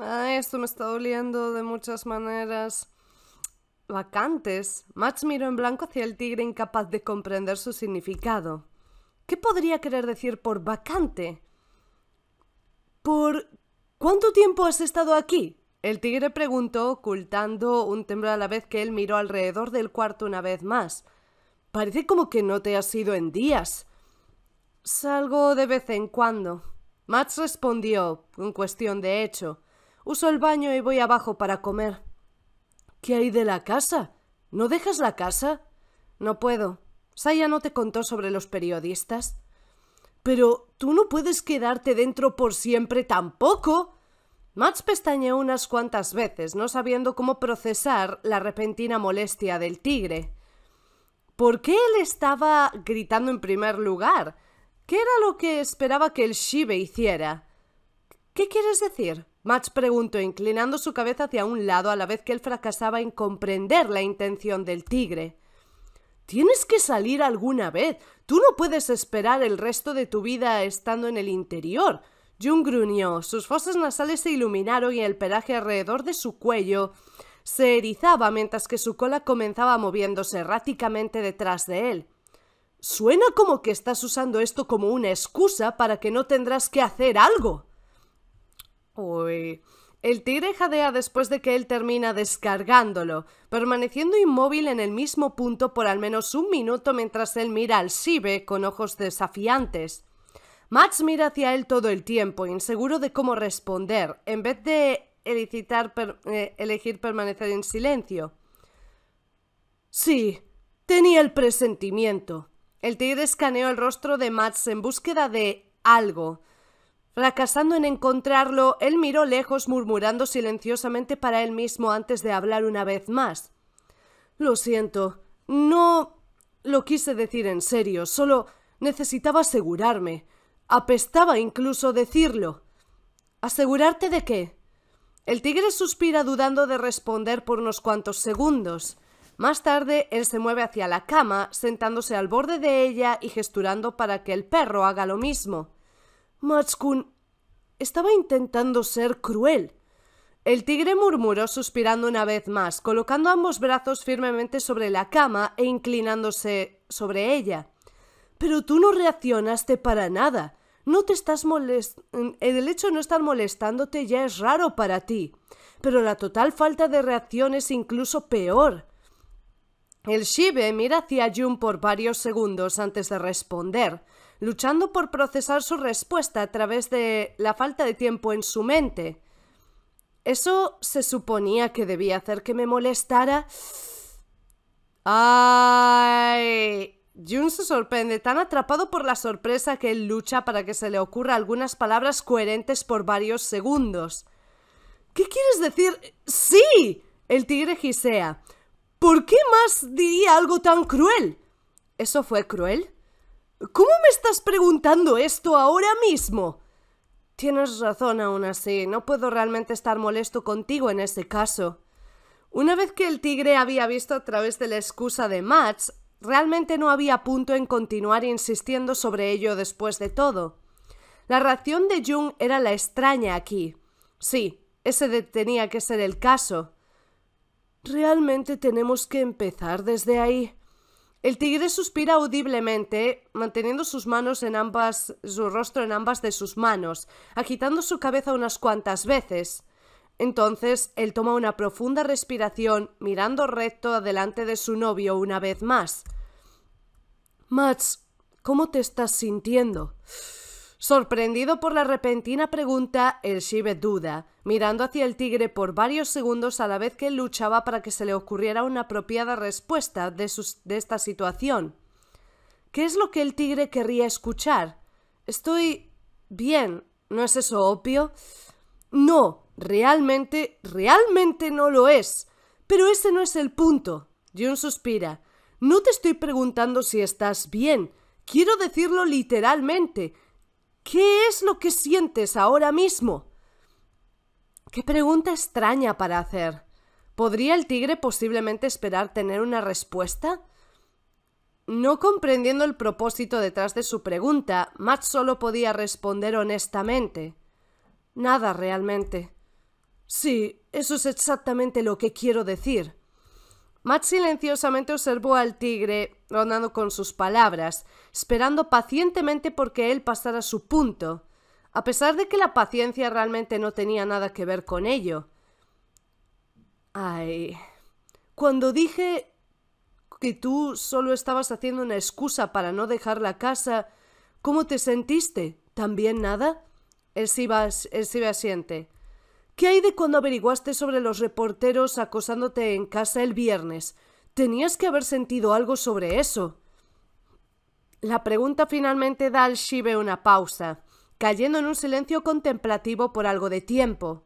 Esto me está doliendo de muchas maneras. Vacantes. Max miró en blanco hacia el tigre incapaz de comprender su significado. ¿Qué podría querer decir por vacante? ¿Por cuánto tiempo has estado aquí? El tigre preguntó, ocultando un temblor a la vez que él miró alrededor del cuarto una vez más. Parece como que no te has ido en días. Salgo de vez en cuando. Max respondió, en cuestión de hecho. Uso el baño y voy abajo para comer. ¿Qué hay de la casa? ¿No dejas la casa? No puedo. Saya no te contó sobre los periodistas. Pero tú no puedes quedarte dentro por siempre tampoco. Max pestañeó unas cuantas veces, no sabiendo cómo procesar la repentina molestia del tigre. ¿Por qué él estaba gritando en primer lugar? ¿Qué era lo que esperaba que el Shibe hiciera? ¿Qué quieres decir? Max preguntó, inclinando su cabeza hacia un lado a la vez que él fracasaba en comprender la intención del tigre. Tienes que salir alguna vez. Tú no puedes esperar el resto de tu vida estando en el interior. Jung gruñó. Sus fosas nasales se iluminaron y el pelaje alrededor de su cuello se erizaba mientras que su cola comenzaba moviéndose erráticamente detrás de él. Suena como que estás usando esto como una excusa para que no tendrás que hacer algo. El tigre jadea después de que él termina descargándolo, permaneciendo inmóvil en el mismo punto por al menos un minuto mientras él mira al Sibe con ojos desafiantes. Max mira hacia él todo el tiempo, inseguro de cómo responder, en vez de eh, elegir permanecer en silencio. Sí, tenía el presentimiento. El tigre escaneó el rostro de Max en búsqueda de algo. Fracasando en encontrarlo, él miró lejos murmurando silenciosamente para él mismo antes de hablar una vez más. Lo siento, no lo quise decir en serio, solo necesitaba asegurarme. Apestaba incluso decirlo. ¿Asegurarte de qué? El tigre suspira dudando de responder por unos cuantos segundos. Más tarde, él se mueve hacia la cama, sentándose al borde de ella y gesturando para que el perro haga lo mismo. Matskun estaba intentando ser cruel. El tigre murmuró suspirando una vez más, colocando ambos brazos firmemente sobre la cama e inclinándose sobre ella. Pero tú no reaccionaste para nada no te estás molestando. El hecho de no estar molestándote ya es raro para ti, pero la total falta de reacción es incluso peor. El Shibe mira hacia Jun por varios segundos antes de responder, luchando por procesar su respuesta a través de la falta de tiempo en su mente. ¿Eso se suponía que debía hacer que me molestara? ¡Ay! Jun se sorprende, tan atrapado por la sorpresa que él lucha para que se le ocurra algunas palabras coherentes por varios segundos. ¿Qué quieres decir? ¡Sí! El tigre gisea. ¿Por qué más diría algo tan cruel? ¿Eso fue cruel? ¿Cómo me estás preguntando esto ahora mismo? Tienes razón aún así, no puedo realmente estar molesto contigo en ese caso. Una vez que el tigre había visto a través de la excusa de Max, Realmente no había punto en continuar insistiendo sobre ello después de todo. La reacción de Jung era la extraña aquí. Sí, ese tenía que ser el caso. ¿Realmente tenemos que empezar desde ahí? El tigre suspira audiblemente, manteniendo sus manos en ambas, su rostro en ambas de sus manos, agitando su cabeza unas cuantas veces. Entonces él toma una profunda respiración, mirando recto adelante de su novio una vez más. Max, ¿cómo te estás sintiendo? Sorprendido por la repentina pregunta, el Shive duda, mirando hacia el tigre por varios segundos a la vez que luchaba para que se le ocurriera una apropiada respuesta de, de esta situación. ¿Qué es lo que el tigre querría escuchar? Estoy bien, ¿no es eso obvio? No, Realmente, realmente no lo es. Pero ese no es el punto. Jun suspira. No te estoy preguntando si estás bien. Quiero decirlo literalmente. ¿Qué es lo que sientes ahora mismo? Qué pregunta extraña para hacer. ¿Podría el tigre posiblemente esperar tener una respuesta? No comprendiendo el propósito detrás de su pregunta, Matt solo podía responder honestamente. Nada realmente. Sí, eso es exactamente lo que quiero decir. Matt silenciosamente observó al tigre, rondando con sus palabras, esperando pacientemente porque él pasara su punto, a pesar de que la paciencia realmente no tenía nada que ver con ello. Ay. Cuando dije que tú solo estabas haciendo una excusa para no dejar la casa, ¿cómo te sentiste? ¿También nada? Él sí, va, él sí asiente. ¿Qué hay de cuando averiguaste sobre los reporteros acosándote en casa el viernes? Tenías que haber sentido algo sobre eso. La pregunta finalmente da al Shive una pausa, cayendo en un silencio contemplativo por algo de tiempo.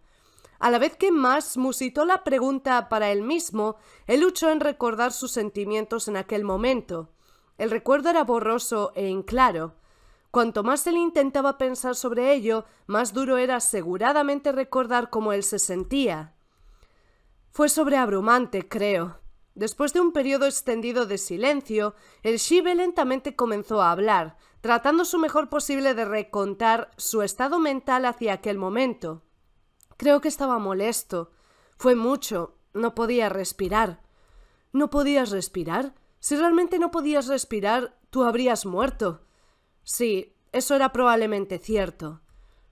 A la vez que Mas musitó la pregunta para él mismo, él luchó en recordar sus sentimientos en aquel momento. El recuerdo era borroso e inclaro. Cuanto más él intentaba pensar sobre ello, más duro era aseguradamente recordar cómo él se sentía. Fue sobreabrumante, creo. Después de un periodo extendido de silencio, el Shive lentamente comenzó a hablar, tratando su mejor posible de recontar su estado mental hacia aquel momento. Creo que estaba molesto. Fue mucho. No podía respirar. ¿No podías respirar? Si realmente no podías respirar, tú habrías muerto. Sí, eso era probablemente cierto.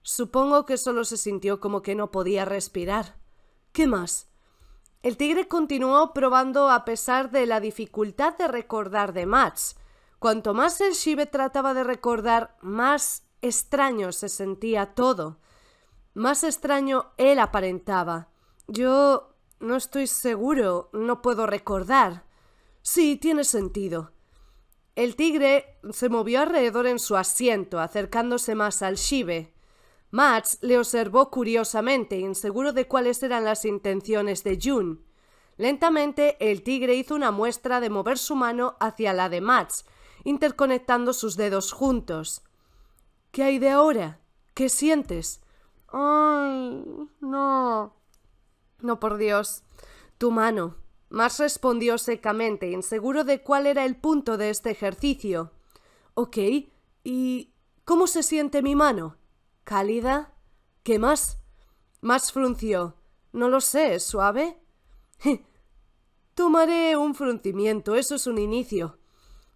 Supongo que solo se sintió como que no podía respirar. ¿Qué más? El tigre continuó probando a pesar de la dificultad de recordar de Max. Cuanto más el Shive trataba de recordar, más extraño se sentía todo. Más extraño él aparentaba. Yo no estoy seguro, no puedo recordar. Sí, tiene sentido. El tigre se movió alrededor en su asiento, acercándose más al Shive. Max le observó curiosamente, inseguro de cuáles eran las intenciones de Jun. Lentamente el tigre hizo una muestra de mover su mano hacia la de Max, interconectando sus dedos juntos. ¿Qué hay de ahora? ¿Qué sientes? Ay, no. No, por Dios. Tu mano. Max respondió secamente, inseguro de cuál era el punto de este ejercicio. Ok, ¿y cómo se siente mi mano? ¿Cálida? ¿Qué más? Max frunció. No lo sé, ¿suave? Tomaré un fruncimiento, eso es un inicio.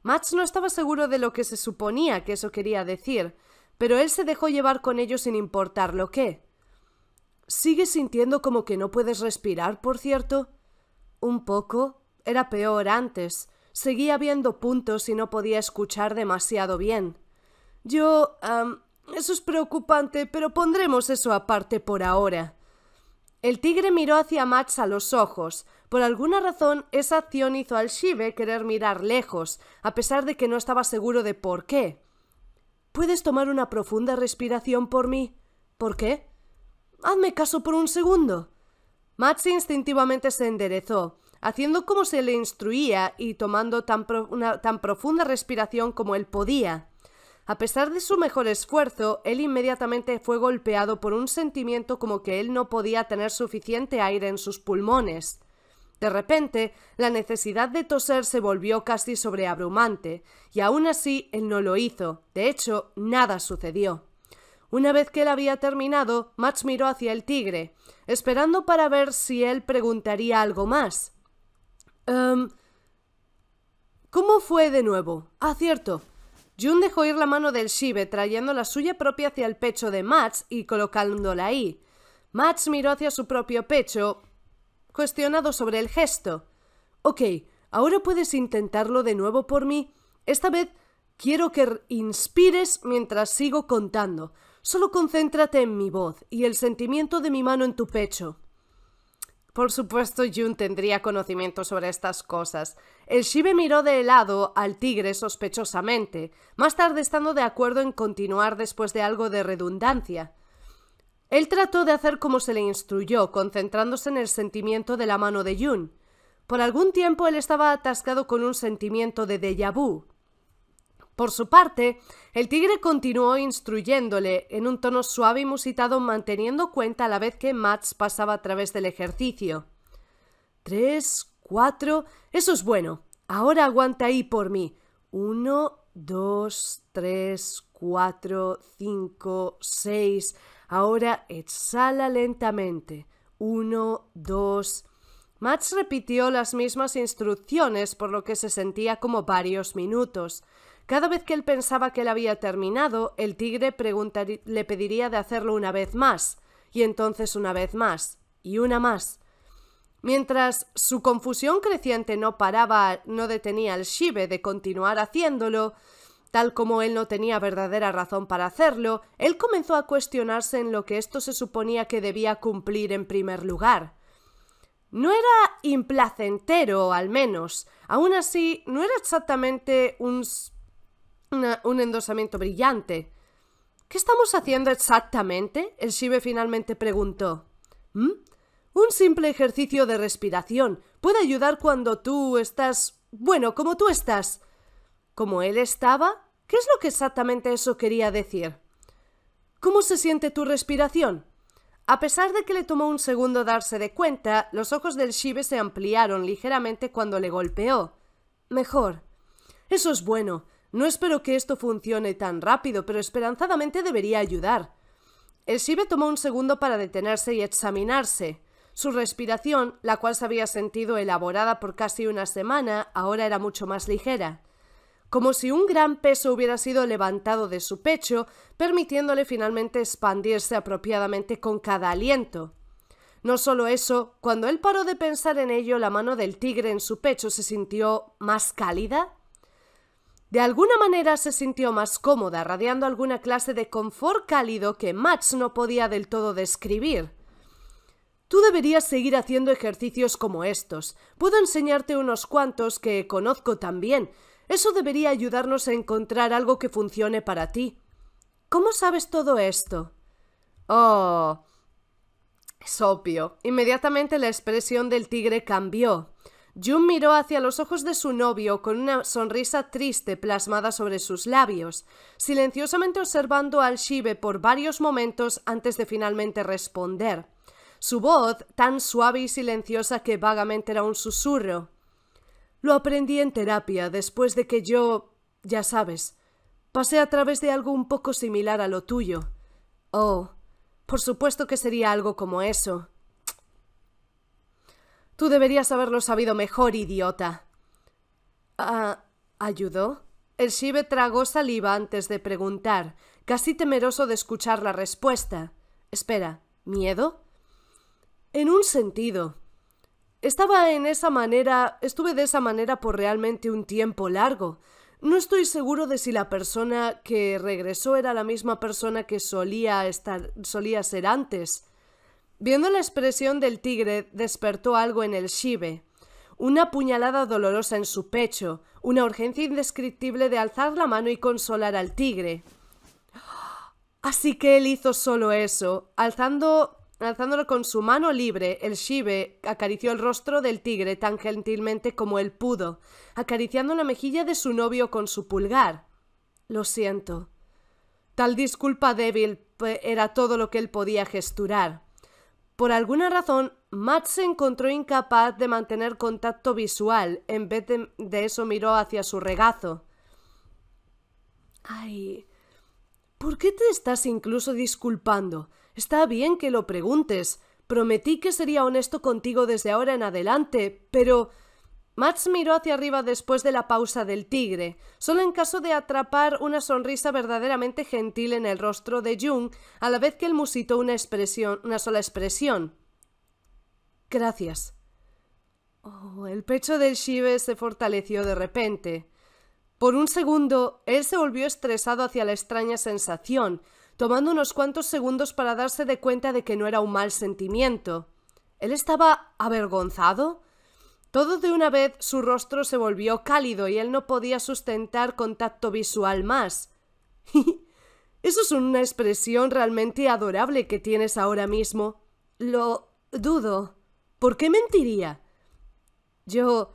Max no estaba seguro de lo que se suponía que eso quería decir, pero él se dejó llevar con ello sin importar lo que. ¿Sigues sintiendo como que no puedes respirar, por cierto? Un poco. Era peor antes. Seguía viendo puntos y no podía escuchar demasiado bien. Yo. eso es preocupante, pero pondremos eso aparte por ahora. El tigre miró hacia Max a los ojos. Por alguna razón, esa acción hizo al Shive querer mirar lejos, a pesar de que no estaba seguro de por qué. ¿Puedes tomar una profunda respiración por mí? ¿Por qué? Hazme caso por un segundo. Max instintivamente se enderezó, haciendo como se le instruía y tomando tan una tan profunda respiración como él podía. A pesar de su mejor esfuerzo, él inmediatamente fue golpeado por un sentimiento como que él no podía tener suficiente aire en sus pulmones. De repente, la necesidad de toser se volvió casi sobreabrumante, y aún así él no lo hizo. De hecho, nada sucedió. Una vez que él había terminado, Max miró hacia el tigre, esperando para ver si él preguntaría algo más. Um, ¿Cómo fue de nuevo? Ah, cierto. Jun dejó ir la mano del Shive, trayendo la suya propia hacia el pecho de Max y colocándola ahí. Max miró hacia su propio pecho, cuestionado sobre el gesto. Ok, ahora puedes intentarlo de nuevo por mí. Esta vez quiero que inspires mientras sigo contando. Solo concéntrate en mi voz y el sentimiento de mi mano en tu pecho. Por supuesto, Jun tendría conocimiento sobre estas cosas. El Shive miró de lado al tigre sospechosamente, más tarde estando de acuerdo en continuar después de algo de redundancia. Él trató de hacer como se le instruyó, concentrándose en el sentimiento de la mano de Jun. Por algún tiempo él estaba atascado con un sentimiento de déjà vu, por su parte, el tigre continuó instruyéndole en un tono suave y musitado, manteniendo cuenta a la vez que Mats pasaba a través del ejercicio. Tres, cuatro. Eso es bueno. Ahora aguanta ahí por mí. Uno, dos, tres, cuatro, cinco, seis. Ahora exhala lentamente. Uno, dos. Max repitió las mismas instrucciones, por lo que se sentía como varios minutos. Cada vez que él pensaba que él había terminado, el tigre le pediría de hacerlo una vez más, y entonces una vez más, y una más. Mientras su confusión creciente no paraba, no detenía al Shive de continuar haciéndolo, tal como él no tenía verdadera razón para hacerlo, él comenzó a cuestionarse en lo que esto se suponía que debía cumplir en primer lugar. No era implacentero, al menos. Aún así, no era exactamente un, un endosamiento brillante. ¿Qué estamos haciendo exactamente? El Shive finalmente preguntó. ¿Mm? Un simple ejercicio de respiración puede ayudar cuando tú estás... bueno, como tú estás. ¿Como él estaba? ¿Qué es lo que exactamente eso quería decir? ¿Cómo se siente tu respiración? A pesar de que le tomó un segundo darse de cuenta, los ojos del Shive se ampliaron ligeramente cuando le golpeó. Mejor. Eso es bueno. No espero que esto funcione tan rápido, pero esperanzadamente debería ayudar. El Shive tomó un segundo para detenerse y examinarse. Su respiración, la cual se había sentido elaborada por casi una semana, ahora era mucho más ligera, como si un gran peso hubiera sido levantado de su pecho, permitiéndole finalmente expandirse apropiadamente con cada aliento. No solo eso, cuando él paró de pensar en ello, la mano del tigre en su pecho se sintió más cálida. De alguna manera se sintió más cómoda, radiando alguna clase de confort cálido que Max no podía del todo describir. Tú deberías seguir haciendo ejercicios como estos. Puedo enseñarte unos cuantos que conozco también. Eso debería ayudarnos a encontrar algo que funcione para ti. ¿Cómo sabes todo esto? Oh. Es obvio. Inmediatamente la expresión del tigre cambió. Jun miró hacia los ojos de su novio con una sonrisa triste plasmada sobre sus labios, silenciosamente observando al Shive por varios momentos antes de finalmente responder su voz tan suave y silenciosa que vagamente era un susurro. Lo aprendí en terapia después de que yo, ya sabes, pasé a través de algo un poco similar a lo tuyo. Oh, por supuesto que sería algo como eso. Tú deberías haberlo sabido mejor, idiota. Ah, ¿ayudó? El Shive tragó saliva antes de preguntar, casi temeroso de escuchar la respuesta. Espera, ¿miedo? En un sentido. Estaba en esa manera, estuve de esa manera por realmente un tiempo largo. No estoy seguro de si la persona que regresó era la misma persona que solía estar, solía ser antes. Viendo la expresión del tigre, despertó algo en el Shive. Una puñalada dolorosa en su pecho, una urgencia indescriptible de alzar la mano y consolar al tigre. Así que él hizo solo eso, alzando Alzándolo con su mano libre, el Shive acarició el rostro del tigre tan gentilmente como él pudo, acariciando la mejilla de su novio con su pulgar. Lo siento. Tal disculpa débil era todo lo que él podía gesturar. Por alguna razón, Matt se encontró incapaz de mantener contacto visual. En vez de, eso miró hacia su regazo. Ay. ¿Por qué te estás incluso disculpando? Está bien que lo preguntes. Prometí que sería honesto contigo desde ahora en adelante, pero. Max miró hacia arriba después de la pausa del tigre, solo en caso de atrapar una sonrisa verdaderamente gentil en el rostro de Jung, a la vez que él musitó una expresión, una sola expresión. Gracias. Oh, el pecho del Shive se fortaleció de repente. Por un segundo, él se volvió estresado hacia la extraña sensación, tomando unos cuantos segundos para darse de cuenta de que no era un mal sentimiento. ¿Él estaba avergonzado? Todo de una vez su rostro se volvió cálido y él no podía sustentar contacto visual más. Eso es una expresión realmente adorable que tienes ahora mismo. Lo dudo. ¿Por qué mentiría? Yo.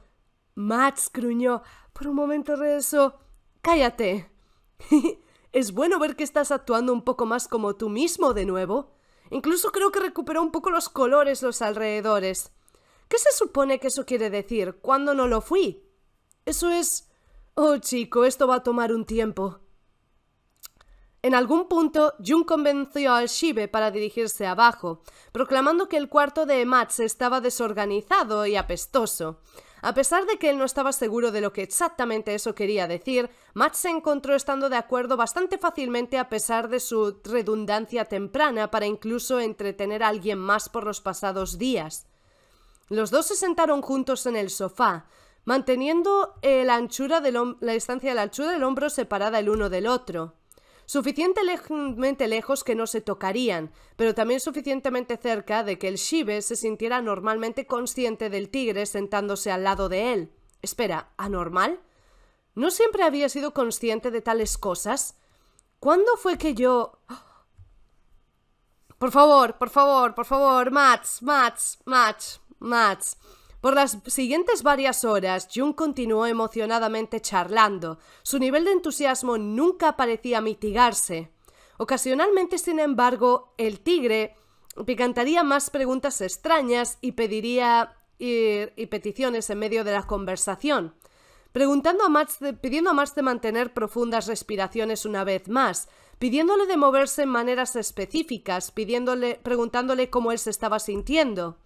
Max gruñó. Por un momento rezó. Cállate. Es bueno ver que estás actuando un poco más como tú mismo de nuevo. Incluso creo que recuperó un poco los colores los alrededores. ¿Qué se supone que eso quiere decir? ¿Cuándo no lo fui? Eso es... Oh, chico, esto va a tomar un tiempo. En algún punto, Jun convenció al Shibe para dirigirse abajo, proclamando que el cuarto de Mats estaba desorganizado y apestoso. A pesar de que él no estaba seguro de lo que exactamente eso quería decir, Matt se encontró estando de acuerdo bastante fácilmente a pesar de su redundancia temprana para incluso entretener a alguien más por los pasados días. Los dos se sentaron juntos en el sofá, manteniendo la, anchura la distancia de la anchura del hombro separada el uno del otro suficientemente lejos que no se tocarían, pero también suficientemente cerca de que el Shibe se sintiera normalmente consciente del tigre sentándose al lado de él. Espera, ¿anormal? ¿No siempre había sido consciente de tales cosas? ¿Cuándo fue que yo... Por favor, por favor, por favor, Mats, Mats, Mats, Mats. Por las siguientes varias horas, Jung continuó emocionadamente charlando. Su nivel de entusiasmo nunca parecía mitigarse. Ocasionalmente, sin embargo, el tigre picantaría más preguntas extrañas y pediría y, peticiones en medio de la conversación. Preguntando a pidiendo a Max de mantener profundas respiraciones una vez más, pidiéndole de moverse en maneras específicas, pidiéndole, preguntándole cómo él se estaba sintiendo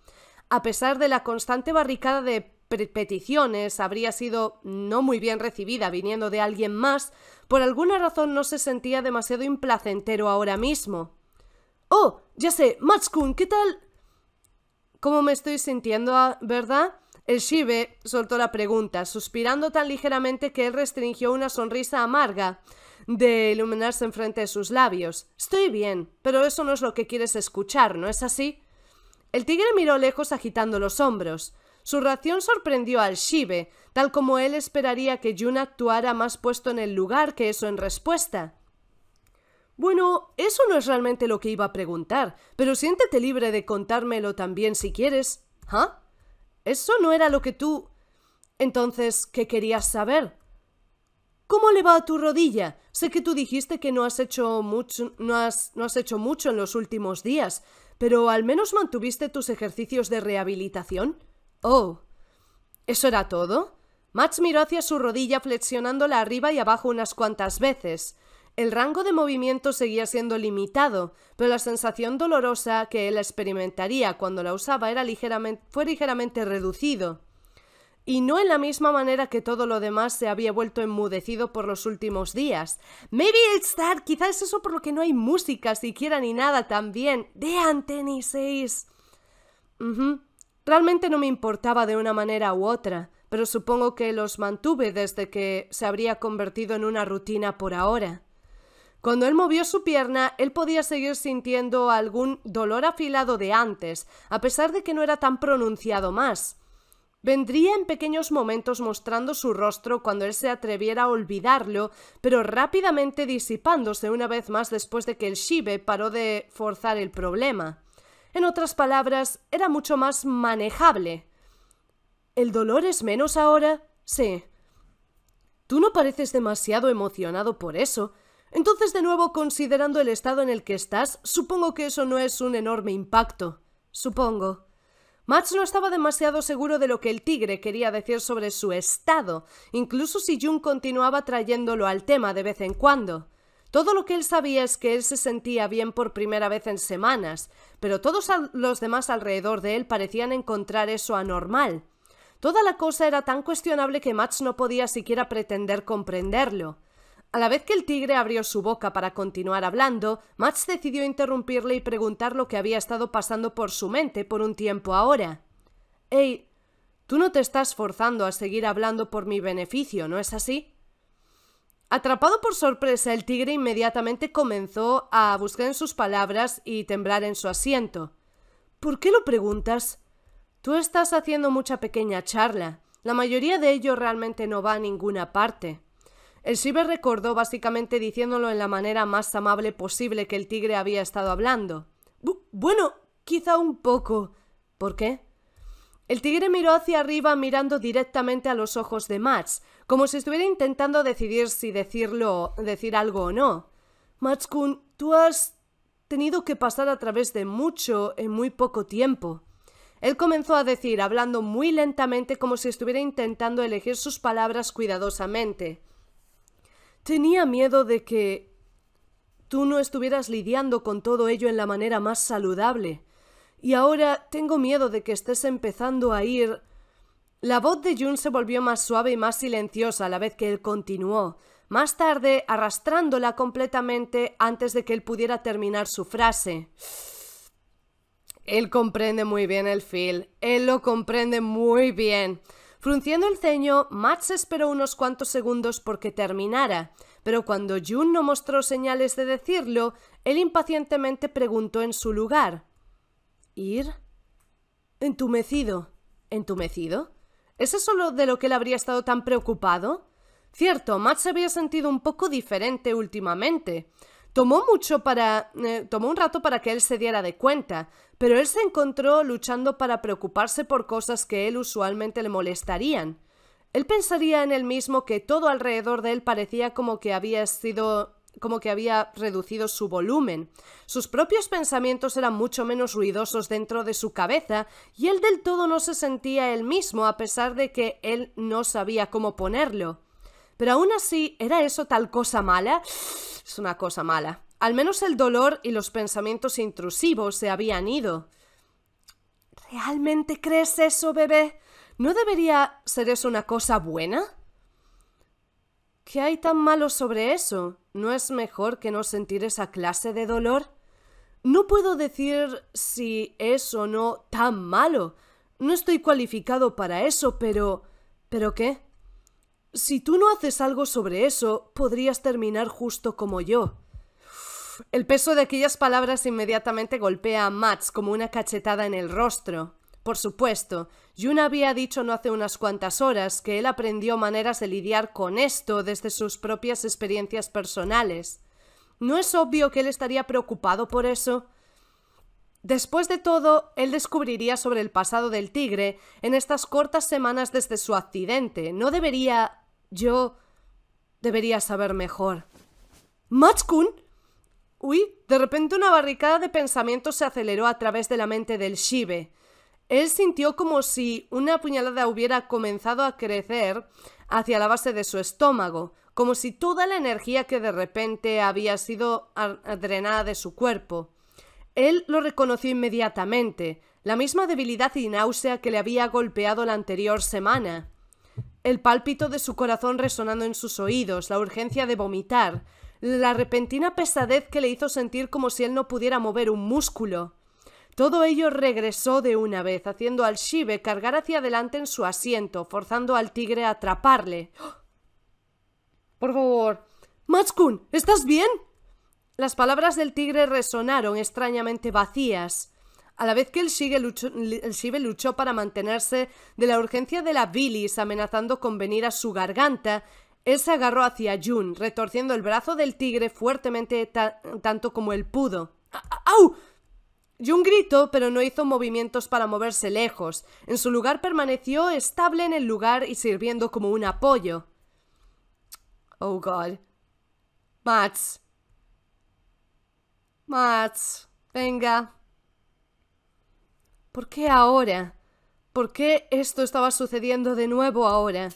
a pesar de la constante barricada de peticiones, habría sido no muy bien recibida viniendo de alguien más, por alguna razón no se sentía demasiado implacentero ahora mismo. Oh, ya sé, Matskun, ¿qué tal? ¿Cómo me estoy sintiendo, ah, verdad? El Shibe soltó la pregunta, suspirando tan ligeramente que él restringió una sonrisa amarga de iluminarse enfrente de sus labios. Estoy bien, pero eso no es lo que quieres escuchar, ¿no es así? El tigre miró lejos agitando los hombros. Su reacción sorprendió al Shibe, tal como él esperaría que Jun actuara más puesto en el lugar que eso en respuesta. Bueno, eso no es realmente lo que iba a preguntar, pero siéntete libre de contármelo también si quieres. ¿Ah? Eso no era lo que tú. Entonces, ¿qué querías saber? ¿Cómo le va a tu rodilla? Sé que tú dijiste que no has hecho mucho, no has, no has hecho mucho en los últimos días, pero al menos mantuviste tus ejercicios de rehabilitación. Oh. ¿Eso era todo? Max miró hacia su rodilla flexionándola arriba y abajo unas cuantas veces. El rango de movimiento seguía siendo limitado, pero la sensación dolorosa que él experimentaría cuando la usaba era ligeramente, fue ligeramente reducido y no en la misma manera que todo lo demás se había vuelto enmudecido por los últimos días. Maybe it's that, quizás es eso por lo que no hay música siquiera ni nada también. De Anthony 6. Realmente no me importaba de una manera u otra, pero supongo que los mantuve desde que se habría convertido en una rutina por ahora. Cuando él movió su pierna, él podía seguir sintiendo algún dolor afilado de antes, a pesar de que no era tan pronunciado más. Vendría en pequeños momentos mostrando su rostro cuando él se atreviera a olvidarlo, pero rápidamente disipándose una vez más después de que el Shibe paró de forzar el problema. En otras palabras, era mucho más manejable. ¿El dolor es menos ahora? Sí. Tú no pareces demasiado emocionado por eso. Entonces, de nuevo, considerando el estado en el que estás, supongo que eso no es un enorme impacto. Supongo. Max no estaba demasiado seguro de lo que el tigre quería decir sobre su estado, incluso si Jun continuaba trayéndolo al tema de vez en cuando. Todo lo que él sabía es que él se sentía bien por primera vez en semanas, pero todos los demás alrededor de él parecían encontrar eso anormal. Toda la cosa era tan cuestionable que Max no podía siquiera pretender comprenderlo. A la vez que el tigre abrió su boca para continuar hablando, Max decidió interrumpirle y preguntar lo que había estado pasando por su mente por un tiempo ahora. Ey, tú no te estás forzando a seguir hablando por mi beneficio, ¿no es así? Atrapado por sorpresa, el tigre inmediatamente comenzó a buscar en sus palabras y temblar en su asiento. ¿Por qué lo preguntas? Tú estás haciendo mucha pequeña charla. La mayoría de ello realmente no va a ninguna parte. El Shiver recordó básicamente diciéndolo en la manera más amable posible que el tigre había estado hablando. bueno, quizá un poco. ¿Por qué? El tigre miró hacia arriba mirando directamente a los ojos de Max, como si estuviera intentando decidir si decirlo, decir algo o no. Matskun, tú has tenido que pasar a través de mucho en muy poco tiempo. Él comenzó a decir, hablando muy lentamente como si estuviera intentando elegir sus palabras cuidadosamente. Tenía miedo de que... tú no estuvieras lidiando con todo ello en la manera más saludable. Y ahora tengo miedo de que estés empezando a ir. La voz de Jun se volvió más suave y más silenciosa a la vez que él continuó, más tarde arrastrándola completamente antes de que él pudiera terminar su frase. Él comprende muy bien el feel, él lo comprende muy bien. Frunciendo el ceño, Max esperó unos cuantos segundos porque terminara, pero cuando Jun no mostró señales de decirlo, él impacientemente preguntó en su lugar. ¿Ir? Entumecido. ¿Entumecido? ¿Es eso lo de lo que él habría estado tan preocupado? Cierto, Matt se había sentido un poco diferente últimamente. Tomó mucho para. Eh, tomó un rato para que él se diera de cuenta, pero él se encontró luchando para preocuparse por cosas que él usualmente le molestarían. Él pensaría en él mismo que todo alrededor de él parecía como que había sido como que había reducido su volumen. Sus propios pensamientos eran mucho menos ruidosos dentro de su cabeza y él del todo no se sentía él mismo a pesar de que él no sabía cómo ponerlo. Pero aún así, ¿era eso tal cosa mala? Es una cosa mala. Al menos el dolor y los pensamientos intrusivos se habían ido. ¿Realmente crees eso, bebé? ¿No debería ser eso una cosa buena? ¿Qué hay tan malo sobre eso? ¿No es mejor que no sentir esa clase de dolor? No puedo decir si es o no tan malo. No estoy cualificado para eso, pero... ¿Pero qué? Si tú no haces algo sobre eso, podrías terminar justo como yo. El peso de aquellas palabras inmediatamente golpea a Mats como una cachetada en el rostro. Por supuesto, Jun había dicho no hace unas cuantas horas que él aprendió maneras de lidiar con esto desde sus propias experiencias personales. ¿No es obvio que él estaría preocupado por eso? Después de todo, él descubriría sobre el pasado del tigre en estas cortas semanas desde su accidente. No debería yo debería saber mejor. ¿Matskun? Uy, de repente una barricada de pensamientos se aceleró a través de la mente del Shibe. Él sintió como si una puñalada hubiera comenzado a crecer hacia la base de su estómago, como si toda la energía que de repente había sido drenada de su cuerpo. Él lo reconoció inmediatamente, la misma debilidad y náusea que le había golpeado la anterior semana el pálpito de su corazón resonando en sus oídos, la urgencia de vomitar, la repentina pesadez que le hizo sentir como si él no pudiera mover un músculo. Todo ello regresó de una vez, haciendo al Shive cargar hacia adelante en su asiento, forzando al tigre a atraparle. Por favor. Matskun, ¿estás bien? Las palabras del tigre resonaron extrañamente vacías. A la vez que el Shibe luchó, para mantenerse de la urgencia de la bilis amenazando con venir a su garganta, él se agarró hacia Jun, retorciendo el brazo del tigre fuertemente tanto como él pudo. ¡Au! Jun gritó, pero no hizo movimientos para moverse lejos. En su lugar permaneció estable en el lugar y sirviendo como un apoyo. Oh God. Mats. Mats. Venga. ¿Por qué ahora? ¿Por qué esto estaba sucediendo de nuevo ahora?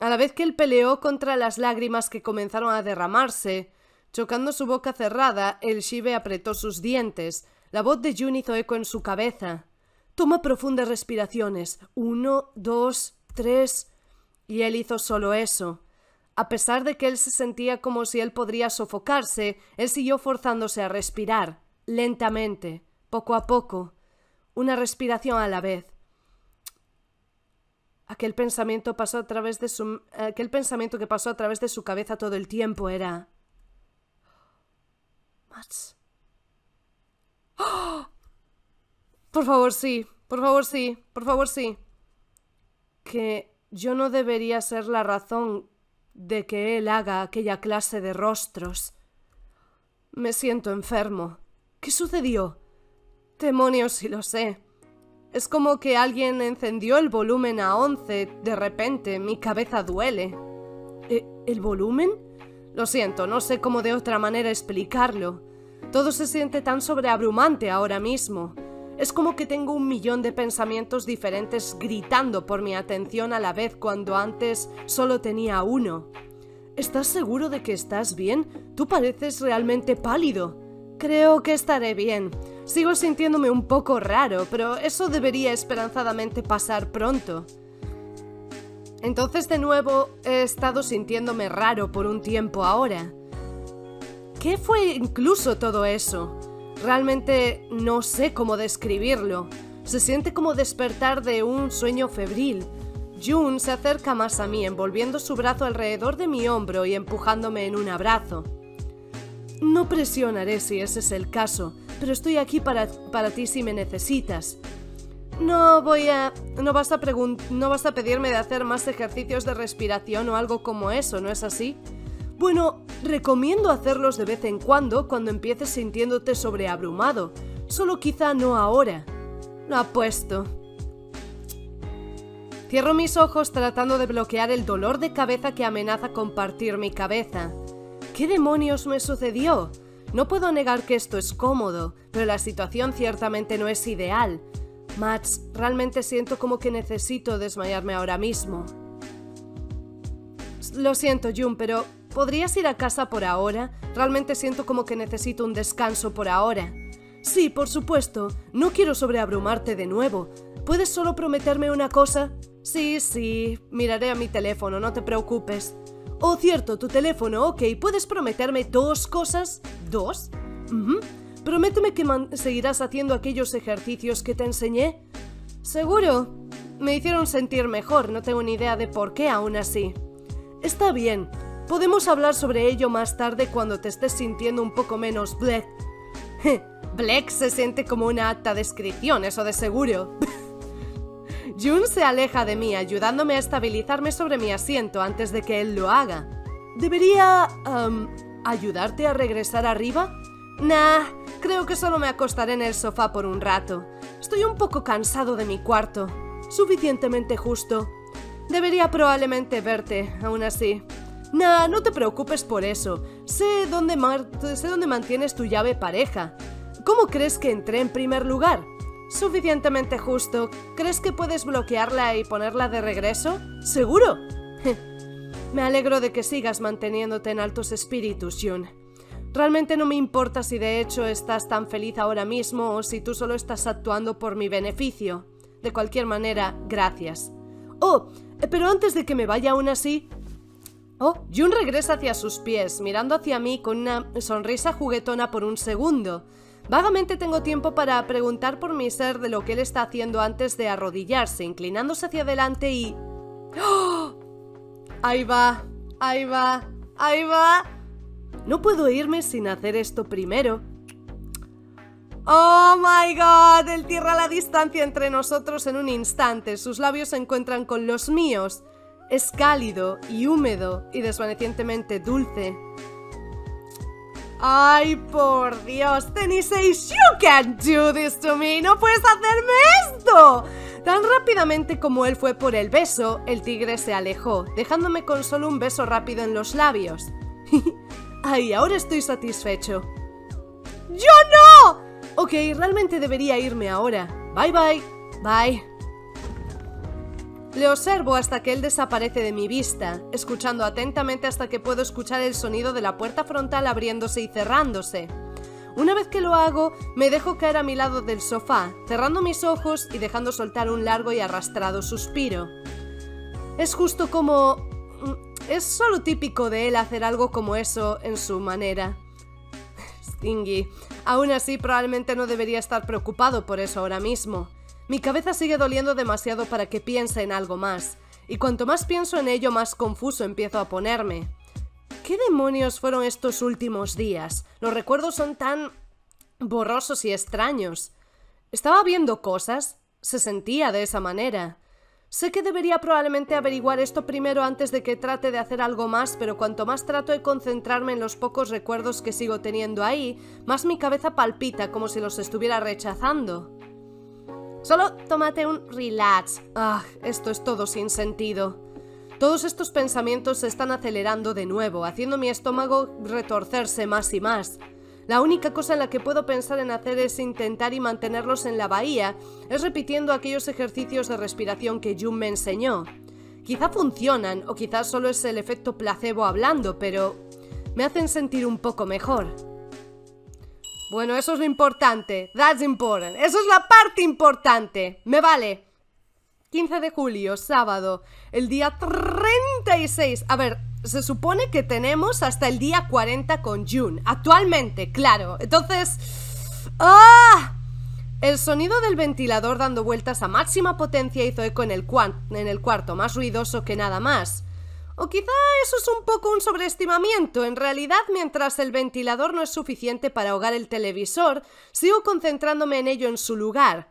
A la vez que él peleó contra las lágrimas que comenzaron a derramarse, chocando su boca cerrada, el Shive apretó sus dientes. La voz de Jun hizo eco en su cabeza. Toma profundas respiraciones. Uno, dos, tres. Y él hizo solo eso. A pesar de que él se sentía como si él podría sofocarse, él siguió forzándose a respirar, lentamente, poco a poco una respiración a la vez. Aquel pensamiento pasó a través de su aquel pensamiento que pasó a través de su cabeza todo el tiempo era Mats. ¡Oh! Por favor, sí, por favor, sí, por favor, sí. Que yo no debería ser la razón de que él haga aquella clase de rostros. Me siento enfermo. ¿Qué sucedió? Demonios, si lo sé. Es como que alguien encendió el volumen a 11 de repente. Mi cabeza duele. ¿E ¿El volumen? Lo siento, no sé cómo de otra manera explicarlo. Todo se siente tan sobreabrumante ahora mismo. Es como que tengo un millón de pensamientos diferentes gritando por mi atención a la vez cuando antes solo tenía uno. ¿Estás seguro de que estás bien? Tú pareces realmente pálido. Creo que estaré bien. Sigo sintiéndome un poco raro, pero eso debería esperanzadamente pasar pronto. Entonces de nuevo he estado sintiéndome raro por un tiempo ahora. ¿Qué fue incluso todo eso? Realmente no sé cómo describirlo. Se siente como despertar de un sueño febril. June se acerca más a mí, envolviendo su brazo alrededor de mi hombro y empujándome en un abrazo. No presionaré si ese es el caso, pero estoy aquí para, para ti si me necesitas. No voy a... No vas a, no vas a pedirme de hacer más ejercicios de respiración o algo como eso, ¿no es así? Bueno, recomiendo hacerlos de vez en cuando cuando empieces sintiéndote sobreabrumado. Solo quizá no ahora. Lo apuesto. Cierro mis ojos tratando de bloquear el dolor de cabeza que amenaza compartir mi cabeza. ¿Qué demonios me sucedió? No puedo negar que esto es cómodo, pero la situación ciertamente no es ideal. Max, realmente siento como que necesito desmayarme ahora mismo. Lo siento, Jun, pero ¿podrías ir a casa por ahora? Realmente siento como que necesito un descanso por ahora. Sí, por supuesto. No quiero sobreabrumarte de nuevo. ¿Puedes solo prometerme una cosa? Sí, sí. Miraré a mi teléfono, no te preocupes. Oh, cierto, tu teléfono, ok. ¿Puedes prometerme dos cosas? ¿Dos? Prométeme que seguirás haciendo aquellos ejercicios que te enseñé. ¿Seguro? Me hicieron sentir mejor, no tengo ni idea de por qué aún así. Está bien, podemos hablar sobre ello más tarde cuando te estés sintiendo un poco menos Black. Black se siente como una alta descripción, eso de seguro. Jun se aleja de mí, ayudándome a estabilizarme sobre mi asiento antes de que él lo haga. ¿Debería... ayudarte a regresar arriba? Nah, creo que solo me acostaré en el sofá por un rato. Estoy un poco cansado de mi cuarto. Suficientemente justo. Debería probablemente verte, aún así. Nah, no te preocupes por eso. Sé dónde, sé dónde mantienes tu llave pareja. ¿Cómo crees que entré en primer lugar? Suficientemente justo. ¿Crees que puedes bloquearla y ponerla de regreso? ¿Seguro? Me alegro de que sigas manteniéndote en altos espíritus, Jun. Realmente no me importa si de hecho estás tan feliz ahora mismo o si tú solo estás actuando por mi beneficio. De cualquier manera, gracias. Oh, pero antes de que me vaya aún así... Oh, Jun regresa hacia sus pies, mirando hacia mí con una sonrisa juguetona por un segundo. Vagamente tengo tiempo para preguntar por mi ser de lo que él está haciendo antes de arrodillarse, inclinándose hacia adelante y... ¡Oh! Ahí va, ahí va, ahí va. No puedo irme sin hacer esto primero. ¡Oh, my God! Él tierra la distancia entre nosotros en un instante. Sus labios se encuentran con los míos. Es cálido y húmedo y desvanecientemente dulce. ¡Ay, por Dios! Tenny you can't do this to me. ¡No puedes hacerme esto! Tan rápidamente como él fue por el beso, el tigre se alejó, dejándome con solo un beso rápido en los labios. Ay, ahora estoy satisfecho. ¡Yo no! Ok, realmente debería irme ahora. Bye bye. Bye. Le observo hasta que él desaparece de mi vista, escuchando atentamente hasta que puedo escuchar el sonido de la puerta frontal abriéndose y cerrándose. Una vez que lo hago, me dejo caer a mi lado del sofá, cerrando mis ojos y dejando soltar un largo y arrastrado suspiro. Es justo como es solo típico de él hacer algo como eso en su manera. Stingy. Aún así, probablemente no debería estar preocupado por eso ahora mismo. Mi cabeza sigue doliendo demasiado para que piense en algo más, y cuanto más pienso en ello, más confuso empiezo a ponerme. ¿Qué demonios fueron estos últimos días? Los recuerdos son tan borrosos y extraños. ¿Estaba viendo cosas? Se sentía de esa manera. Sé que debería probablemente averiguar esto primero antes de que trate de hacer algo más, pero cuanto más trato de concentrarme en los pocos recuerdos que sigo teniendo ahí, más mi cabeza palpita como si los estuviera rechazando. Solo tómate un relax. Ah, esto es todo sin sentido. Todos estos pensamientos se están acelerando de nuevo, haciendo mi estómago retorcerse más y más. La única cosa en la que puedo pensar en hacer es intentar y mantenerlos en la bahía, es repitiendo aquellos ejercicios de respiración que Jun me enseñó. Quizá funcionan o quizás solo es el efecto placebo hablando, pero me hacen sentir un poco mejor. Bueno, eso es lo importante. That's important. Eso es la parte importante. Me vale. 15 de julio, sábado, el día 36. A ver, se supone que tenemos hasta el día 40 con June. Actualmente, claro. Entonces... ¡Ah! El sonido del ventilador dando vueltas a máxima potencia hizo eco en el, en el cuarto, más ruidoso que nada más. O quizá eso es un poco un sobreestimamiento. En realidad, mientras el ventilador no es suficiente para ahogar el televisor, sigo concentrándome en ello en su lugar,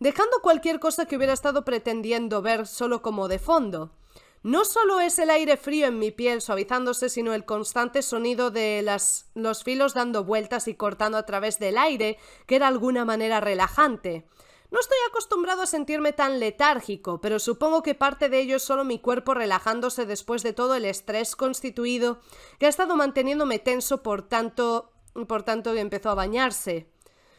dejando cualquier cosa que hubiera estado pretendiendo ver solo como de fondo. No solo es el aire frío en mi piel suavizándose, sino el constante sonido de las, los filos dando vueltas y cortando a través del aire, que era alguna manera relajante. No estoy acostumbrado a sentirme tan letárgico, pero supongo que parte de ello es solo mi cuerpo relajándose después de todo el estrés constituido que ha estado manteniéndome tenso por tanto por tanto que empezó a bañarse.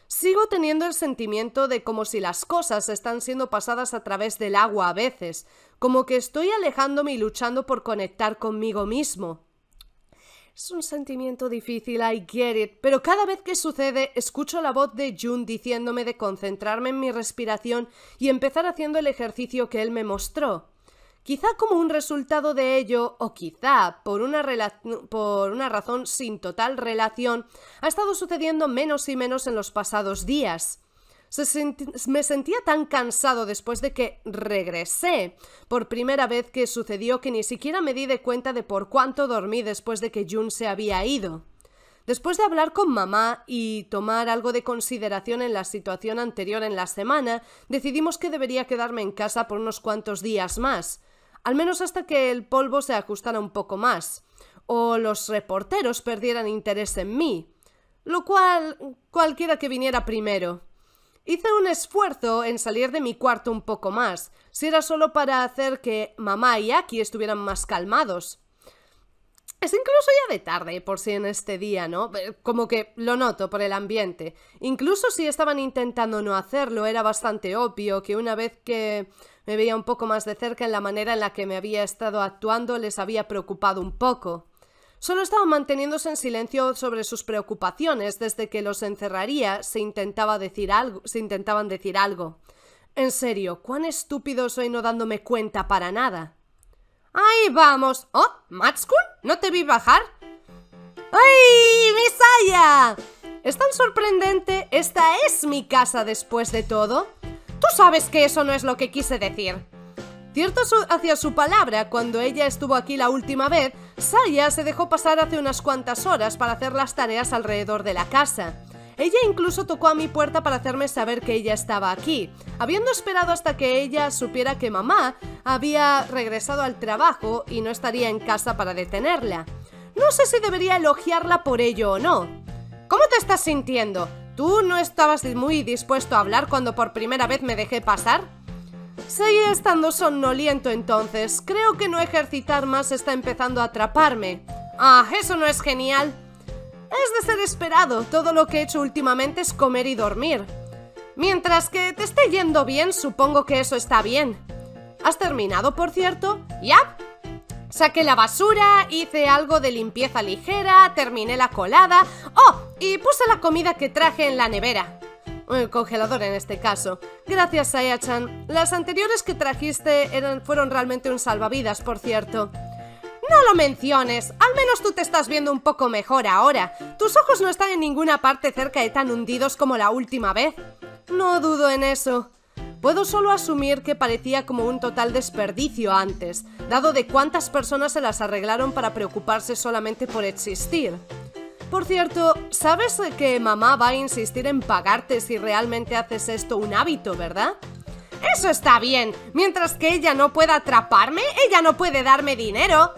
Sigo teniendo el sentimiento de como si las cosas están siendo pasadas a través del agua a veces, como que estoy alejándome y luchando por conectar conmigo mismo. Es un sentimiento difícil, I get it, pero cada vez que sucede escucho la voz de June diciéndome de concentrarme en mi respiración y empezar haciendo el ejercicio que él me mostró. Quizá como un resultado de ello, o quizá por una, por una razón sin total relación, ha estado sucediendo menos y menos en los pasados días me sentía tan cansado después de que regresé. Por primera vez que sucedió que ni siquiera me di de cuenta de por cuánto dormí después de que Jun se había ido. Después de hablar con mamá y tomar algo de consideración en la situación anterior en la semana, decidimos que debería quedarme en casa por unos cuantos días más, al menos hasta que el polvo se ajustara un poco más, o los reporteros perdieran interés en mí, lo cual cualquiera que viniera primero. Hice un esfuerzo en salir de mi cuarto un poco más, si era solo para hacer que mamá y Aki estuvieran más calmados. Es incluso ya de tarde, por si en este día, ¿no? Eh, como que lo noto por el ambiente. Incluso si estaban intentando no hacerlo, era bastante obvio que una vez que me veía un poco más de cerca en la manera en la que me había estado actuando, les había preocupado un poco. Solo estaban manteniéndose en silencio sobre sus preocupaciones desde que los encerraría se intentaba decir algo, se intentaban decir algo. En serio, cuán estúpido soy no dándome cuenta para nada. ¡Ahí vamos! ¡Oh! ¿Matskun? ¿No te vi bajar? ¡Ay! ¡Misaya! ¿Es tan sorprendente? Esta es mi casa después de todo. Tú sabes que eso no es lo que quise decir. Cierto hacia su palabra, cuando ella estuvo aquí la última vez, Saya se dejó pasar hace unas cuantas horas para hacer las tareas alrededor de la casa. Ella incluso tocó a mi puerta para hacerme saber que ella estaba aquí, habiendo esperado hasta que ella supiera que mamá había regresado al trabajo y no estaría en casa para detenerla. No sé si debería elogiarla por ello o no. ¿Cómo te estás sintiendo? ¿Tú no estabas muy dispuesto a hablar cuando por primera vez me dejé pasar? Seguí estando somnoliento entonces. Creo que no ejercitar más está empezando a atraparme. Ah, eso no es genial. Es de ser esperado. Todo lo que he hecho últimamente es comer y dormir. Mientras que te esté yendo bien, supongo que eso está bien. ¿Has terminado, por cierto? ¿Ya? Saqué la basura, hice algo de limpieza ligera, terminé la colada... ¡Oh! Y puse la comida que traje en la nevera el congelador en este caso. Gracias, Saya-chan. Las anteriores que trajiste eran, fueron realmente un salvavidas, por cierto. No lo menciones, al menos tú te estás viendo un poco mejor ahora. Tus ojos no están en ninguna parte cerca de tan hundidos como la última vez. No dudo en eso. Puedo solo asumir que parecía como un total desperdicio antes, dado de cuántas personas se las arreglaron para preocuparse solamente por existir. Por cierto, ¿sabes que mamá va a insistir en pagarte si realmente haces esto un hábito, verdad? Eso está bien. Mientras que ella no pueda atraparme, ella no puede darme dinero.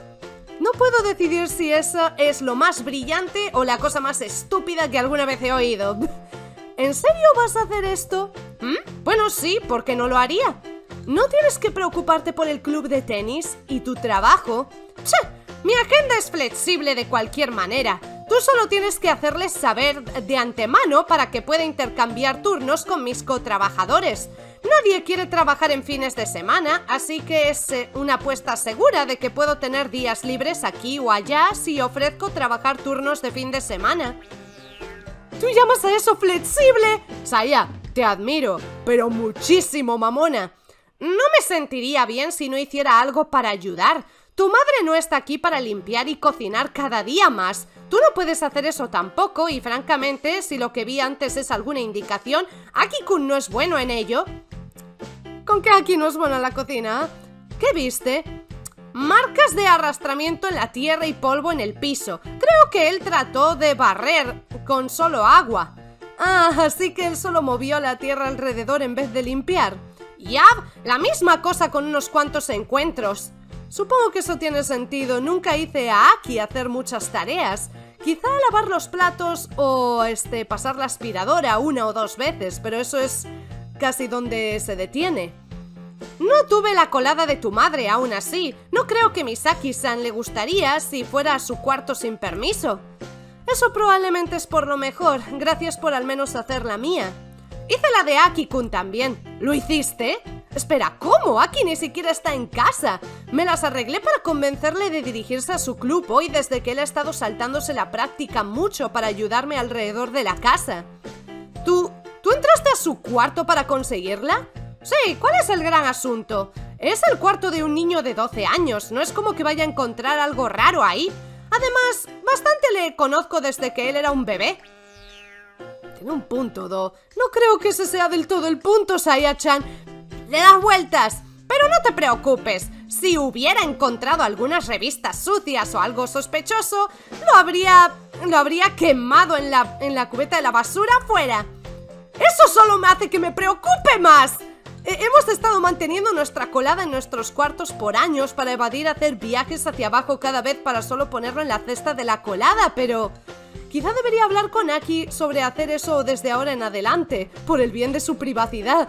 No puedo decidir si eso es lo más brillante o la cosa más estúpida que alguna vez he oído. ¿En serio vas a hacer esto? ¿Mm? Bueno, sí, ¿por qué no lo haría? No tienes que preocuparte por el club de tenis y tu trabajo. ¡Che! Mi agenda es flexible de cualquier manera. Tú solo tienes que hacerles saber de antemano para que pueda intercambiar turnos con mis cotrabajadores. Nadie quiere trabajar en fines de semana, así que es eh, una apuesta segura de que puedo tener días libres aquí o allá si ofrezco trabajar turnos de fin de semana. ¿Tú llamas a eso flexible? Saya, te admiro, pero muchísimo, mamona. No me sentiría bien si no hiciera algo para ayudar. Tu madre no está aquí para limpiar y cocinar cada día más. Tú no puedes hacer eso tampoco y francamente, si lo que vi antes es alguna indicación, Aki-kun no es bueno en ello. ¿Con qué Aki no es bueno en la cocina? ¿Qué viste? Marcas de arrastramiento en la tierra y polvo en el piso. Creo que él trató de barrer con solo agua. Ah, así que él solo movió la tierra alrededor en vez de limpiar. Ya, la misma cosa con unos cuantos encuentros. Supongo que eso tiene sentido. Nunca hice a Aki hacer muchas tareas. Quizá lavar los platos o este pasar la aspiradora una o dos veces, pero eso es casi donde se detiene. No tuve la colada de tu madre aún así. No creo que Misaki-san le gustaría si fuera a su cuarto sin permiso. Eso probablemente es por lo mejor. Gracias por al menos hacer la mía. Hice la de Aki-kun también. ¿Lo hiciste? Espera, ¿cómo? Aki ni siquiera está en casa. Me las arreglé para convencerle de dirigirse a su club hoy desde que él ha estado saltándose la práctica mucho para ayudarme alrededor de la casa. ¿Tú... ¿Tú entraste a su cuarto para conseguirla? Sí, ¿cuál es el gran asunto? Es el cuarto de un niño de 12 años, no es como que vaya a encontrar algo raro ahí. Además, bastante le conozco desde que él era un bebé. Tiene un punto, Do. No creo que ese sea del todo el punto, Saya-chan. Le das vueltas. Pero no te preocupes, si hubiera encontrado algunas revistas sucias o algo sospechoso, lo habría... lo habría quemado en la, en la cubeta de la basura afuera. ¡Eso solo me hace que me preocupe más! hemos estado manteniendo nuestra colada en nuestros cuartos por años para evadir hacer viajes hacia abajo cada vez para solo ponerlo en la cesta de la colada, pero... Quizá debería hablar con Aki sobre hacer eso desde ahora en adelante, por el bien de su privacidad.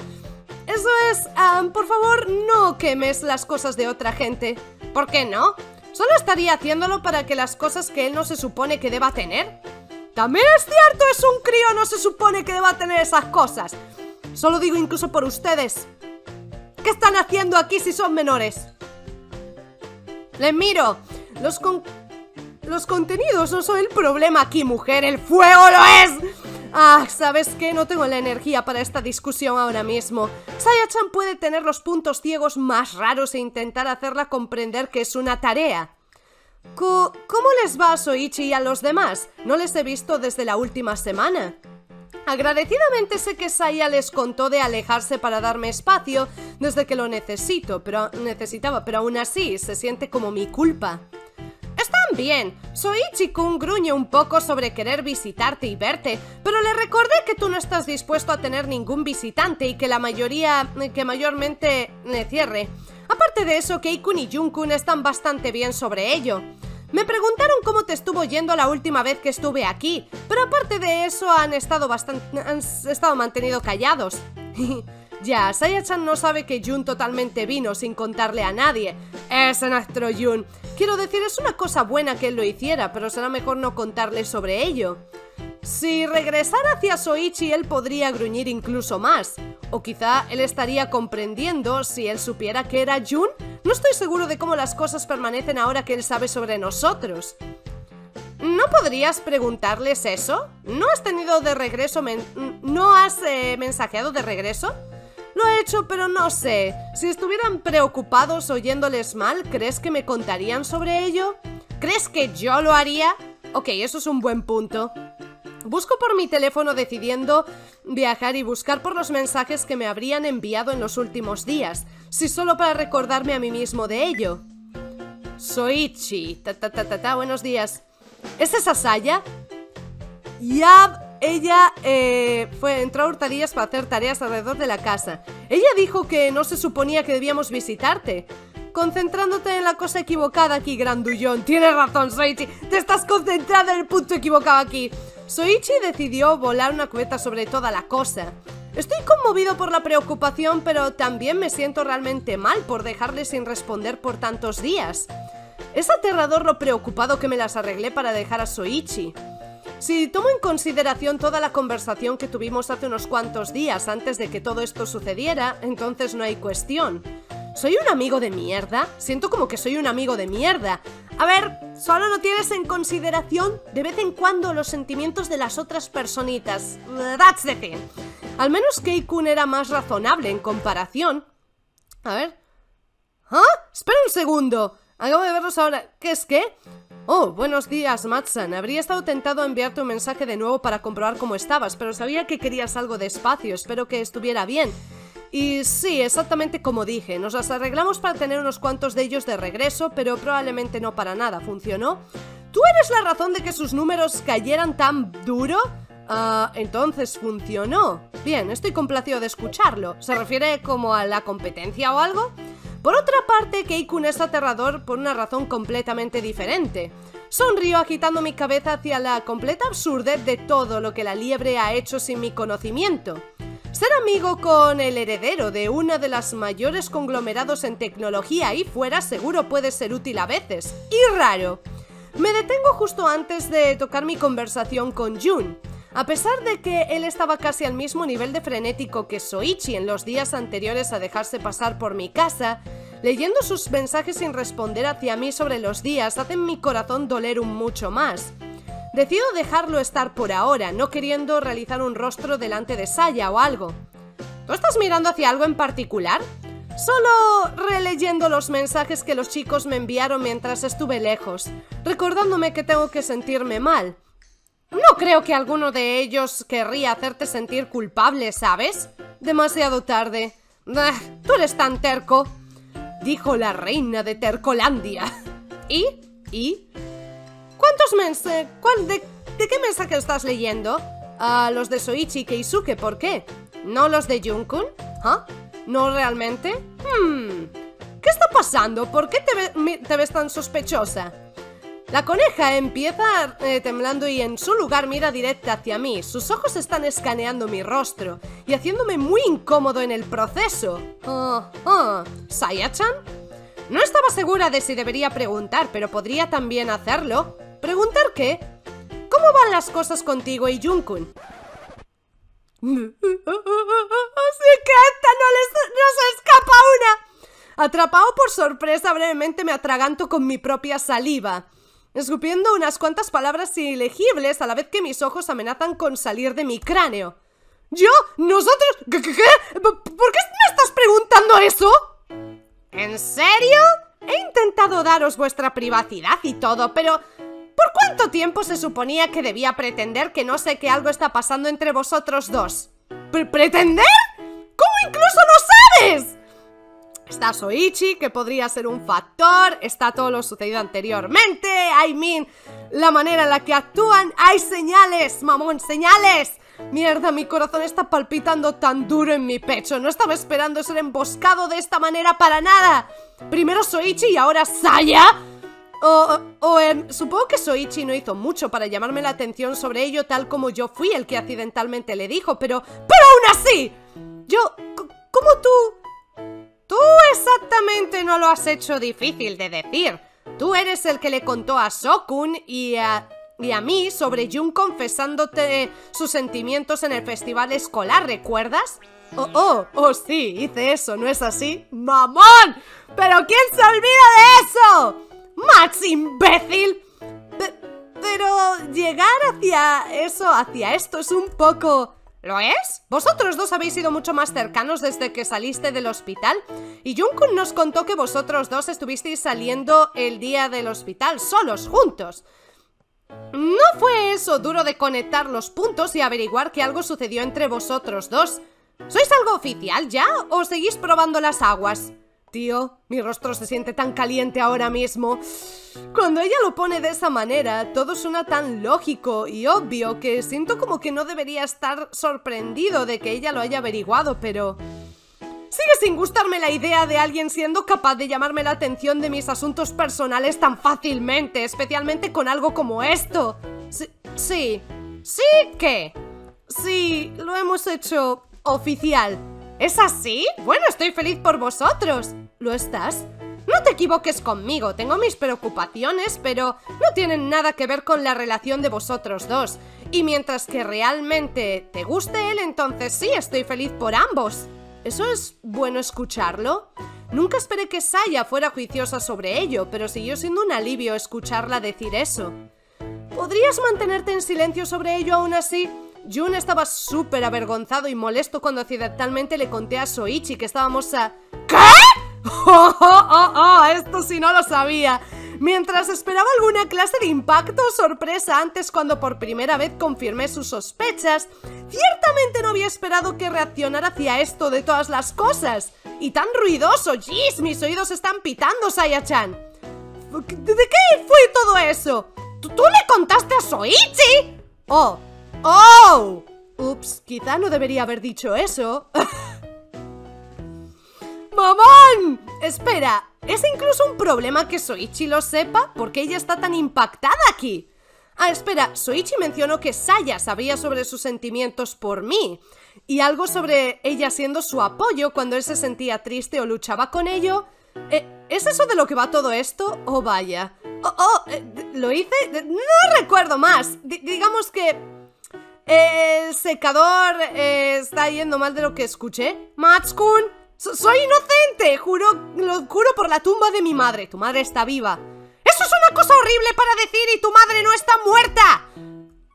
Eso es, por favor, no quemes las cosas de otra gente. ¿Por qué no? Solo estaría haciéndolo para que las cosas que él no se supone que deba tener. También es cierto, es un crío, no se supone que deba tener esas cosas. Solo digo incluso por ustedes. ¿Qué están haciendo aquí si son menores? Les miro. Los con... Los contenidos no son el problema aquí, mujer. ¡El fuego lo es! Ah, ¿sabes qué? No tengo la energía para esta discusión ahora mismo. Saya-chan puede tener los puntos ciegos más raros e intentar hacerla comprender que es una tarea. ¿Cómo les va a Soichi y a los demás? No les he visto desde la última semana. Agradecidamente sé que Saya les contó de alejarse para darme espacio desde que lo necesito, pero necesitaba, pero aún así se siente como mi culpa. Están bien. Soichi-kun gruñe un poco sobre querer visitarte y verte, pero le recordé que tú no estás dispuesto a tener ningún visitante y que la mayoría, que mayormente le cierre. Aparte de eso, Keikun y Junkun están bastante bien sobre ello. Me preguntaron cómo te estuvo yendo la última vez que estuve aquí, pero aparte de eso han estado bastante... han estado mantenido callados. Ya, Saya-chan no sabe que Jun totalmente vino sin contarle a nadie. Es nuestro Jun. Quiero decir, es una cosa buena que él lo hiciera, pero será mejor no contarle sobre ello. Si regresara hacia Soichi, él podría gruñir incluso más. O quizá él estaría comprendiendo si él supiera que era Jun. No estoy seguro de cómo las cosas permanecen ahora que él sabe sobre nosotros. ¿No podrías preguntarles eso? ¿No has tenido de regreso... ¿No has eh, mensajeado de regreso? Lo he hecho, pero no sé. Si estuvieran preocupados oyéndoles mal, ¿crees que me contarían sobre ello? ¿Crees que yo lo haría? Ok, eso es un buen punto. Busco por mi teléfono decidiendo viajar y buscar por los mensajes que me habrían enviado en los últimos días, si solo para recordarme a mí mismo de ello. Soichi, ta ta ta ta, ta buenos días. ¿Es esa Saya? Ya ella eh, fue, entró a hurtadillas para hacer tareas alrededor de la casa. Ella dijo que no se suponía que debíamos visitarte. Concentrándote en la cosa equivocada aquí, grandullón. Tienes razón, Soichi. Te estás concentrando en el punto equivocado aquí. Soichi decidió volar una cubeta sobre toda la cosa. Estoy conmovido por la preocupación, pero también me siento realmente mal por dejarle sin responder por tantos días. Es aterrador lo preocupado que me las arreglé para dejar a Soichi. Si tomo en consideración toda la conversación que tuvimos hace unos cuantos días antes de que todo esto sucediera, entonces no hay cuestión. ¿Soy un amigo de mierda? Siento como que soy un amigo de mierda. A ver, solo no tienes en consideración de vez en cuando los sentimientos de las otras personitas. That's the thing. Al menos Kei-kun era más razonable en comparación. A ver. ¿Ah? Espera un segundo. Acabo de verlos ahora. ¿Qué es qué? Oh, buenos días, Matsan. Habría estado tentado a enviarte un mensaje de nuevo para comprobar cómo estabas, pero sabía que querías algo de espacio. Espero que estuviera bien. Y sí, exactamente como dije, nos las arreglamos para tener unos cuantos de ellos de regreso, pero probablemente no para nada. ¿Funcionó? ¿Tú eres la razón de que sus números cayeran tan duro? Ah, entonces funcionó. Bien, estoy complacido de escucharlo. ¿Se refiere como a la competencia o algo? Por otra parte, Keikun es aterrador por una razón completamente diferente. Sonrío agitando mi cabeza hacia la completa absurdez de todo lo que la liebre ha hecho sin mi conocimiento. Ser amigo con el heredero de una de las mayores conglomerados en tecnología ahí fuera seguro puede ser útil a veces. Y raro. Me detengo justo antes de tocar mi conversación con Jun. A pesar de que él estaba casi al mismo nivel de frenético que Soichi en los días anteriores a dejarse pasar por mi casa, leyendo sus mensajes sin responder hacia mí sobre los días hacen mi corazón doler un mucho más. Decido dejarlo estar por ahora, no queriendo realizar un rostro delante de Saya o algo. ¿Tú estás mirando hacia algo en particular? Solo releyendo los mensajes que los chicos me enviaron mientras estuve lejos, recordándome que tengo que sentirme mal. No creo que alguno de ellos querría hacerte sentir culpable, ¿sabes? Demasiado tarde. tú eres tan terco, dijo la reina de Tercolandia. ¿Y? ¿Y? ¿Cuántos mensajes? De, ¿De qué mensaje estás leyendo? A los de Soichi y Keisuke, ¿por qué? ¿No los de Junkun? ¿Ah? ¿No realmente? Hmm. ¿Qué está pasando? ¿Por qué te, ves tan sospechosa? La coneja empieza eh, temblando y en su lugar mira directa hacia mí. Sus ojos están escaneando mi rostro y haciéndome muy incómodo en el proceso. Oh, oh. ¿Saya-chan? No estaba segura de si debería preguntar, pero podría también hacerlo. ¿Preguntar qué? ¿Cómo van las cosas contigo y Junkun? ¡Se canta! ¡No, ¡No se escapa una! Atrapado por sorpresa, brevemente me atraganto con mi propia saliva, escupiendo unas cuantas palabras ilegibles a la vez que mis ojos amenazan con salir de mi cráneo. ¿Yo? ¿Nosotros? ¿Qué? qué? ¿Por qué me estás preguntando eso? ¿En serio? He intentado daros vuestra privacidad y todo, pero ¿Por cuánto tiempo se suponía que debía pretender que no sé que algo está pasando entre vosotros dos? ¿Pretender? ¿Cómo incluso lo sabes? Está Soichi, que podría ser un factor, está todo lo sucedido anteriormente, I mean, la manera en la que actúan, hay señales, mamón, señales. Mierda, mi corazón está palpitando tan duro en mi pecho, no estaba esperando ser emboscado de esta manera para nada. Primero Soichi y ahora Saya. O, em, supongo que Soichi no hizo mucho para llamarme la atención sobre ello tal como yo fui el que accidentalmente le dijo, pero... ¡Pero aún así! Yo... ¿Cómo tú...? Tú exactamente no lo has hecho difícil de decir. Tú eres el que le contó a Sokun y a... Y a mí sobre Jun confesándote sus sentimientos en el festival escolar, ¿recuerdas? Oh, oh, oh, sí, hice eso, ¿no es así? ¡Mamón! ¿Pero quién se olvida de eso? ¡Max, imbécil! pero llegar hacia eso, hacia esto, es un poco... ¿Lo es? Vosotros dos habéis sido mucho más cercanos desde que saliste del hospital y Junkun nos contó que vosotros dos estuvisteis saliendo el día del hospital solos, juntos. ¿No fue eso duro de conectar los puntos y averiguar que algo sucedió entre vosotros dos? ¿Sois algo oficial ya o seguís probando las aguas? Tío, mi rostro se siente tan caliente ahora mismo. Cuando ella lo pone de esa manera, todo suena tan lógico y obvio que siento como que no debería estar sorprendido de que ella lo haya averiguado, pero... Sigue sin gustarme la idea de alguien siendo capaz de llamarme la atención de mis asuntos personales tan fácilmente, especialmente con algo como esto. Sí, sí, sí, ¿qué? Sí, lo hemos hecho oficial. ¿Es así? Bueno, estoy feliz por vosotros. ¿Lo estás? No te equivoques conmigo, tengo mis preocupaciones, pero no tienen nada que ver con la relación de vosotros dos. Y mientras que realmente te guste él, entonces sí, estoy feliz por ambos. ¿Eso es bueno escucharlo? Nunca esperé que Saya fuera juiciosa sobre ello, pero siguió siendo un alivio escucharla decir eso. ¿Podrías mantenerte en silencio sobre ello aún así? Jun estaba súper avergonzado y molesto cuando accidentalmente le conté a Soichi que estábamos a... ¿Qué? ¡Oh, oh, oh, oh! Esto sí no lo sabía. Mientras esperaba alguna clase de impacto o sorpresa antes cuando por primera vez confirmé sus sospechas, ciertamente no había esperado que reaccionara hacia esto de todas las cosas. Y tan ruidoso, ¡Jeez! Mis oídos están pitando, Saya-chan. ¿De qué fue todo eso? ¿Tú, ¿Tú le contaste a Soichi? Oh, ¡Oh! Ups, quizá no debería haber dicho eso. ¡Mamón! Espera, ¿es incluso un problema que Soichi lo sepa? ¿Por qué ella está tan impactada aquí? Ah, espera, Soichi mencionó que Saya sabía sobre sus sentimientos por mí y algo sobre ella siendo su apoyo cuando él se sentía triste o luchaba con ello. Eh, ¿Es eso de lo que va todo esto? Oh, vaya. Oh, oh, eh, ¿lo hice? No recuerdo más. Digamos que el secador eh, está yendo mal de lo que escuché. Matskun, soy inocente, juro, lo juro por la tumba de mi madre. Tu madre está viva. Eso es una cosa horrible para decir y tu madre no está muerta.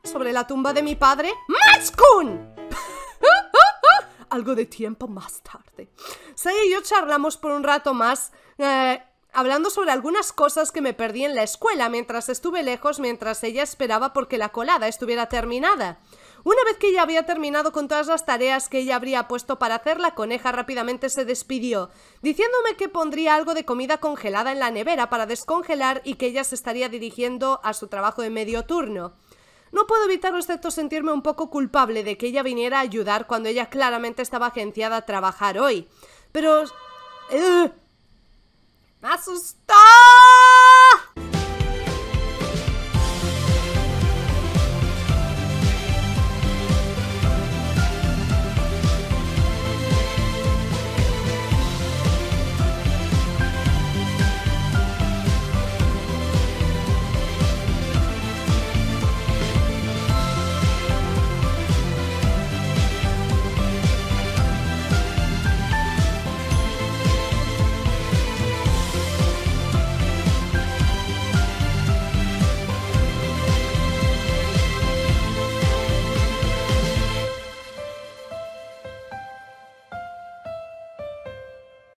Sobre la tumba de mi padre. Matskun. Algo de tiempo más tarde. Saya y yo charlamos por un rato más. Eh, hablando sobre algunas cosas que me perdí en la escuela mientras estuve lejos mientras ella esperaba porque la colada estuviera terminada. Una vez que ella había terminado con todas las tareas que ella habría puesto para hacer, la coneja rápidamente se despidió, diciéndome que pondría algo de comida congelada en la nevera para descongelar y que ella se estaría dirigiendo a su trabajo de medio turno. No puedo evitar excepto sentirme un poco culpable de que ella viniera a ayudar cuando ella claramente estaba agenciada a trabajar hoy. Pero... Me assustou!